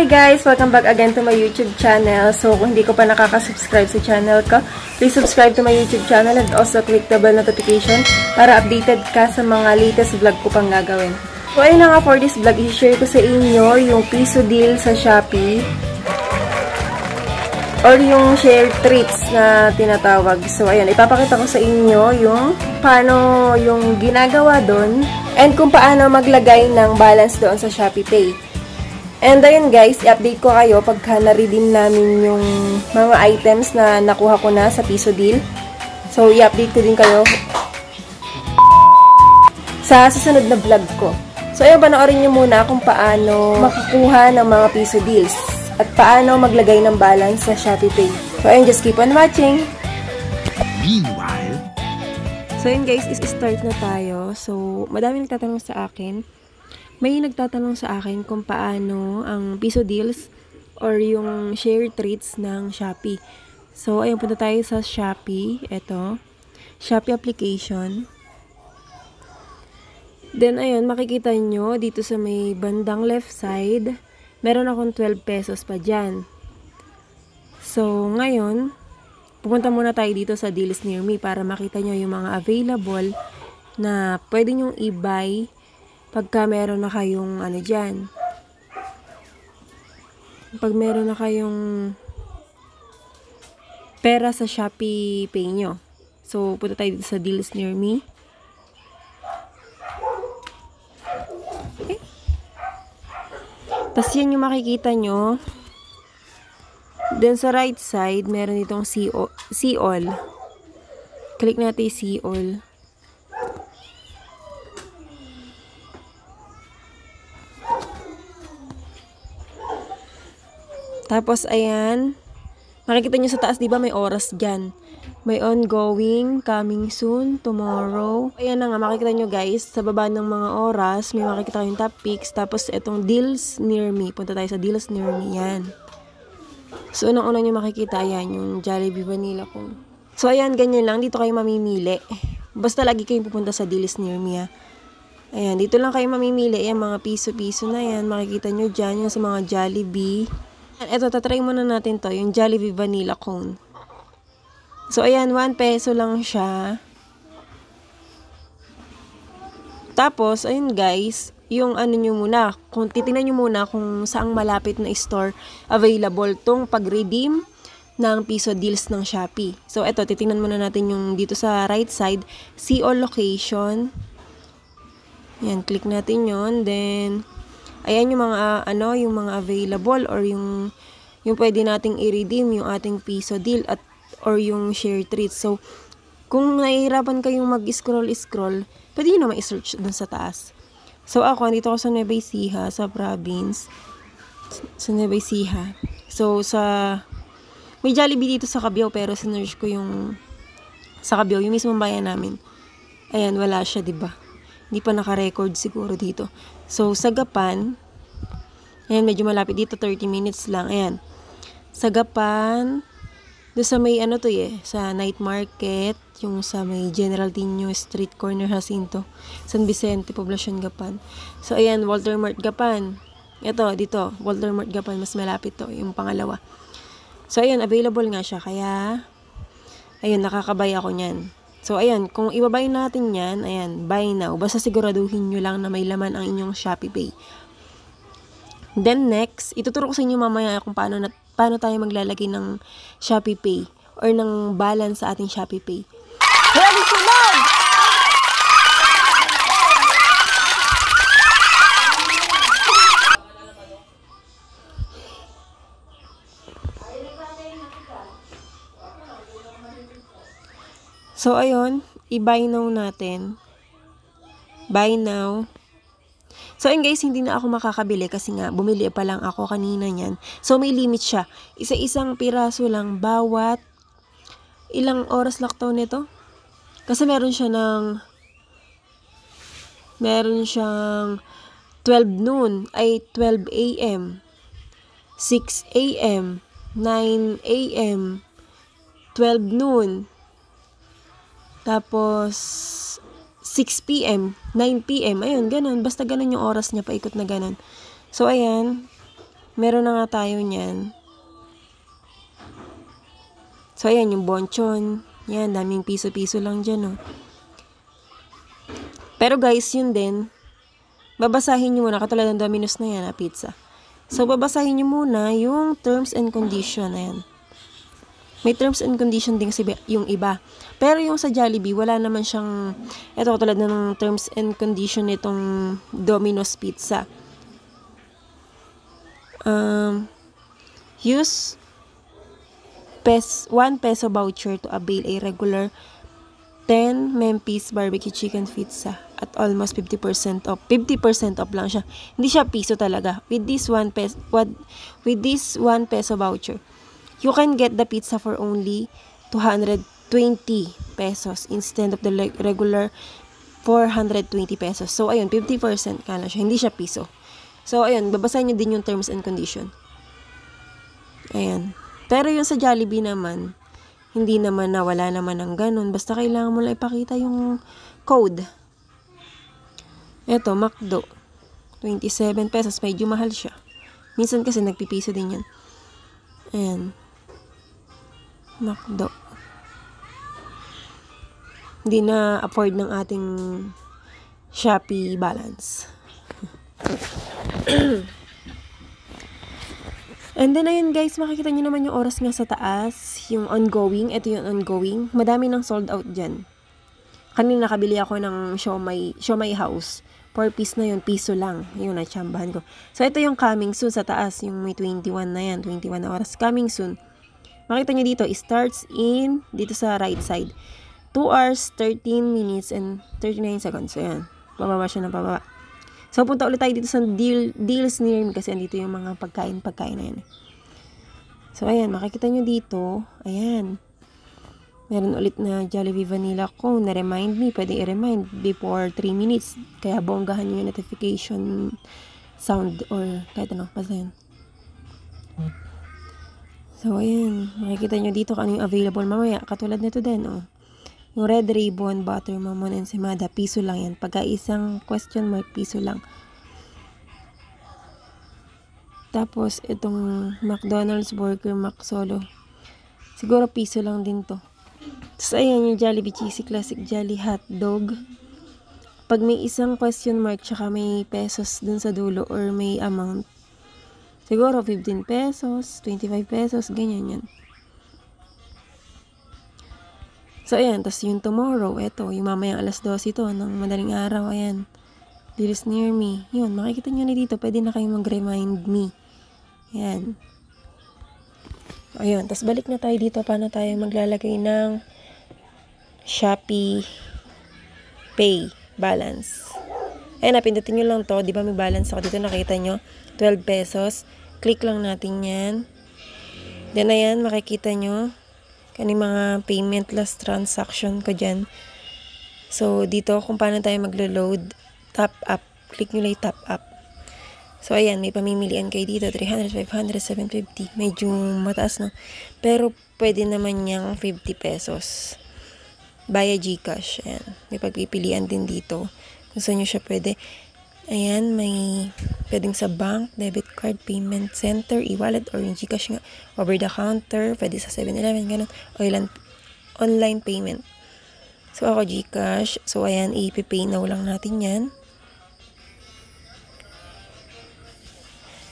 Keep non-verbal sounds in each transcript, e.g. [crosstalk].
Hi guys! Welcome back again to my YouTube channel. So, kung hindi ko pa nakaka-subscribe sa channel ko, please subscribe to my YouTube channel and also click the bell notification para updated ka sa mga latest vlog ko pang gagawin. So, ayun nga for this vlog, i-share ko sa inyo yung piso deal sa Shopee or yung share treats na tinatawag. So, ayun, ipapakita ko sa inyo yung paano yung ginagawa doon and kung paano maglagay ng balance doon sa Shopee Pay. And ayun guys, i-update ko kayo pagka na-redeem namin yung mga items na nakuha ko na sa piso deal. So, i-update ko din kayo sa susunod na vlog ko. So, ayun, panoorin nyo muna kung paano makakuha ng mga piso deals at paano maglagay ng balance sa Shopee Pay. So, ayun, just keep on watching! Meanwhile, So, yun guys, is-start na tayo. So, madami nagtatanong sa akin may nagtatanong sa akin kung paano ang piso deals or yung share treats ng Shopee. So, ayun, punta tayo sa Shopee. Ito. Shopee application. Then, ayun, makikita nyo dito sa may bandang left side, meron akong 12 pesos pa dyan. So, ngayon, pupunta muna tayo dito sa Deals Near Me para makita nyo yung mga available na pwede nyong i-buy pagka meron na kayong ano dyan. Pag meron na kayong pera sa Shopee Pay nyo. So, punta tayo dito sa deals near me. Okay. Tapos yan yung makikita nyo. Then sa right side, meron ditong see all. See all. Click natin see all. Tapos, ayan. Makikita nyo sa taas, di ba may oras dyan. May ongoing, coming soon, tomorrow. Ayan na nga, makikita nyo guys, sa baba ng mga oras, may makikita kayong top picks. Tapos, itong deals near me. Punta tayo sa deals near me. Yan. So, unang-una nyo makikita, ayan, yung Jollibee Vanilla Cone. So, ayan, ganyan lang. Dito kayo mamimili. Basta lagi kayong pupunta sa deals near me, ha. Ayan, dito lang kayo mamimili. Ayan, mga piso-piso na yan. Makikita nyo dyan, yung sa mga Jollibee. Ito, tatry muna natin to, yung Jollibee Vanilla Cone. So, ayan, 1 peso lang siya. Tapos, ayun guys, yung ano nyo muna, kung titingnan nyo muna kung saang malapit na store available tong pag-redeem ng piso deals ng Shopee. So, eto, titingnan muna natin yung dito sa right side, see all location. Yan, click natin yon Then, ayan yung mga uh, ano, yung mga available or yung yung pwede nating i-redeem yung ating piso deal at or yung share treat. So, kung nahihirapan kayong mag-scroll-scroll, pwede nyo naman i-search dun sa taas. So, ako, andito ako sa Nueva Ecija, sa province. Sa Nueva Ecija. So, sa... May Jollibee dito sa Cabiao, pero sinerge ko yung... Sa Cabiao, yung mismong bayan namin. Ayan, wala siya, ba diba? Hindi pa naka-record siguro dito. So, sa Gapan, ayan, medyo malapit dito, 30 minutes lang. Ayan. Sa Gapan, doon sa may ano to eh, sa night market, yung sa may General Dino Street Corner Jacinto, San Vicente, Poblacion Gapan. So, ayan, Walter Mart Gapan. Ito, dito, Walter Mart Gapan, mas malapit to, yung pangalawa. So, ayan, available nga siya, kaya, ayun, nakakabay ako niyan. So, ayan, kung ibabay natin yan, ayan, buy now. Basta siguraduhin nyo lang na may laman ang inyong Shopee Pay. Then, next, ituturo ko sa inyo mamaya kung paano, na, paano tayo maglalagay ng Shopee Pay or ng balance sa ating Shopee Pay. Ready So, ayun, i-buy now natin. Buy now. So, ayun guys, hindi na ako makakabili kasi nga, bumili pa lang ako kanina niyan. So, may limit siya. Isa-isang piraso lang bawat ilang oras lockdown nito. Kasi meron siya ng meron siyang 12 noon ay 12 a.m. 6 a.m. 9 a.m. 12 noon tapos, 6 p.m., 9 p.m., ayun, ganun. Basta ganun yung oras niya, paikot na ganun. So, ayan, Meron na nga tayo niyan. So, ayan, yung bonchon. Yan, daming piso-piso lang dyan, oh. Pero guys, yun din, babasahin nyo muna, katulad ng Domino's na yan, na pizza. So, babasahin nyo muna yung terms and condition. Ayan. May terms and condition din kasi yung iba. Pero yung sa Jollibee, wala naman siyang, eto katulad ng terms and condition nitong Domino's Pizza. Um, use pes, 1 peso voucher to avail a regular 10 Memphis barbecue chicken pizza at almost 50% off. 50% off lang siya. Hindi siya piso talaga. With this 1 peso, what, with this 1 peso voucher, you can get the pizza for only 220 pesos instead of the regular 420 pesos. So, ayun, 50% ka lang siya. Hindi siya piso. So, ayun, babasahin nyo din yung terms and condition. Ayan. Pero yung sa Jollibee naman, hindi naman na wala naman ng ganun. Basta kailangan mo lang ipakita yung code. Eto, McDo. 27 pesos. Medyo mahal siya. Minsan kasi nagpipiso din yan. Ayan. McDo. Hindi na afford ng ating Shopee balance. [clears throat] And then, ayun guys, makikita nyo naman yung oras nga sa taas, yung ongoing, ito yung ongoing. Madami nang sold out dyan. Kanina nakabili ako ng siomay, siomay house. 4 piece na yun, piso lang. Yun, natsambahan ko. So, ito yung coming soon sa taas, yung may 21 na yan, 21 na oras. Coming soon. Makita nyo dito, it starts in, dito sa right side. 2 hours, 13 minutes, and 39 seconds. So, yan. Pababa siya ng pababa. So, punta ulit tayo dito sa deal, deals near me kasi andito yung mga pagkain-pagkain na yan. So, ayan, makikita nyo dito, ayan. Meron ulit na Jollibee Vanilla Cone na remind me, pwede i-remind before 3 minutes. Kaya bonggahan nyo yung notification sound or kahit ano, basta yun. So, ayan, makikita nyo dito kung ano yung available mamaya. Katulad nito din, oh. Yung red ribbon, butter, mamon, ensimada, piso lang yan. Pagka isang question mark, piso lang. Tapos, itong McDonald's Burger Mac Solo. Siguro piso lang din to. Tapos, ayan yung Jollibee Cheesy Classic Jolly Hot Dog. Pag may isang question mark, tsaka may pesos dun sa dulo or may amount, siguro 15 pesos, 25 pesos, ganyan yan. So, ayan. Tapos yung tomorrow, eto, yung mamayang alas 12 ito, ng madaling araw, ayan. Deals near me. Yun, makikita nyo na dito. Pwede na kayong mag-remind me. Ayan. Ayun. Tapos balik na tayo dito. Paano tayo maglalagay ng Shopee Pay balance. Ayan, napindutin nyo lang to. Di ba may balance ako dito? Nakita nyo? 12 pesos. Click lang natin yan. Then, ayan, makikita nyo kani mga payment last transaction ko dyan. So, dito kung paano tayo maglo-load, tap up. Click nyo lang tap up. So, ayan, may pamimilian kayo dito. 300, 500, 750. Medyo mataas, no? Pero, pwede naman niyang 50 pesos. Via Gcash. Ayan. May pagpipilian din dito. Kung saan nyo siya pwede. Ayan, may pwedeng sa bank, debit card, payment center, e-wallet, or yung Gcash nga, over the counter, pwede sa 7-Eleven, ganun, o ilan, online payment. So, ako Gcash. So, ayan, i-pay now lang natin yan.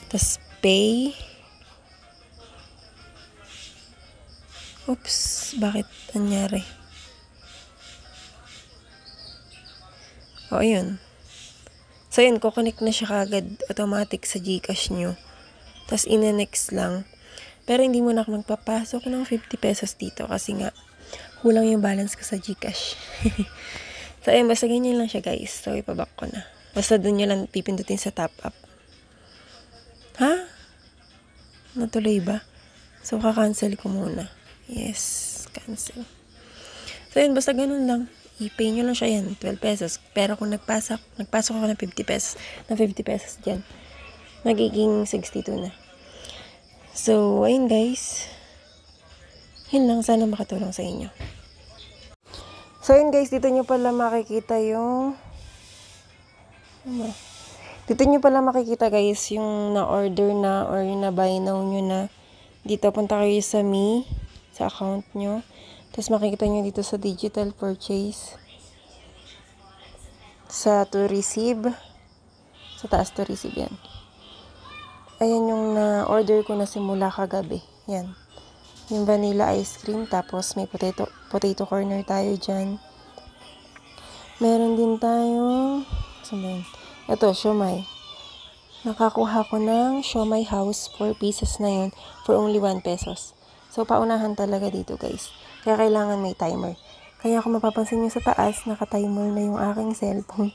Tapos, pay. Oops, bakit nangyari? O, ayun. So, yun, kukonect na siya kagad automatic sa Gcash nyo. Tapos, ina-next lang. Pero, hindi mo na ako magpapasok ng 50 pesos dito kasi nga, kulang yung balance ko sa Gcash. [laughs] so, ayun, basta ganyan lang siya, guys. So, ipaback ko na. Basta dun nyo lang pipindutin sa top up. Ha? Natuloy ba? So, kakancel ko muna. Yes, cancel. So, yun, basta ganun lang i-pay nyo lang siya yan, 12 pesos. Pero kung nagpasok, nagpasok ako ng 50 pesos, ng 50 pesos dyan, magiging 62 na. So, ayun guys. Yun lang, sana makatulong sa inyo. So, ayun guys, dito nyo pala makikita yung, ano, Dito nyo pala makikita guys yung na-order na or yung na-buy now nyo na. Dito, punta kayo sa me, sa account nyo. Tapos makikita nyo dito sa digital purchase. Sa to receive. Sa taas to receive yan. Ayan yung na-order ko na simula kagabi. Yan. Yung vanilla ice cream. Tapos may potato, potato corner tayo dyan. Meron din tayong... Saan? Ito, siomay. Nakakuha ko ng siomay house. 4 pieces na yun for only 1 pesos. So, paunahan talaga dito, guys. Kaya kailangan may timer. Kaya kung mapapansin nyo sa taas, naka-timer na yung aking cellphone.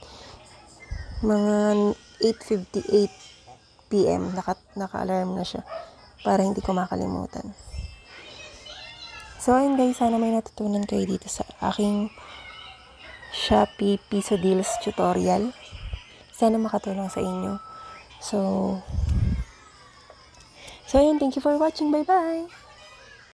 [laughs] Mga 8.58 p.m. Naka, naka-alarm na siya. Para hindi ko makalimutan. So, ayun guys, sana may natutunan kayo dito sa aking Shopee Piso Deals tutorial. Sana makatulong sa inyo. So, so ayun, thank you for watching. Bye-bye!